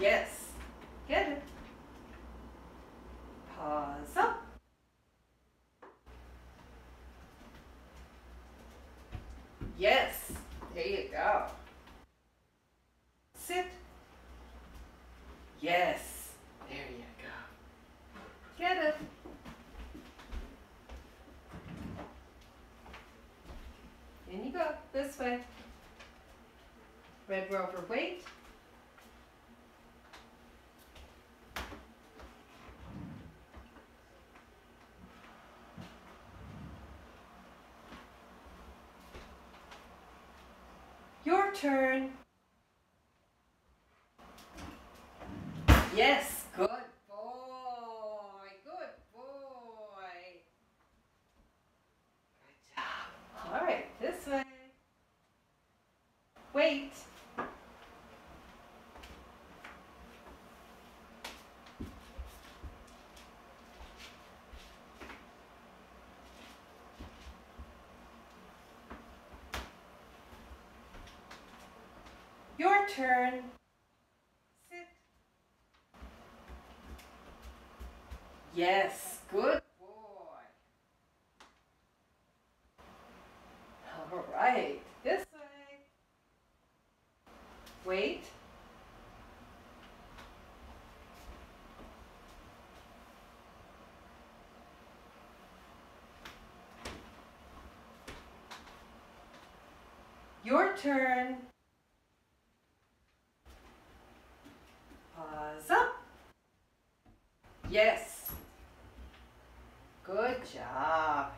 Yes. Good. Paws up. Yes. There you go. Sit. Yes. There you go. Get it. In you go. This way. Red Rover, wait. Your turn. Yes, good boy. Good boy. Good job. All right, this way. Wait. Your turn. Sit. Yes, good boy. All right, this way. Wait. Your turn. Paws up. Yes. Good job.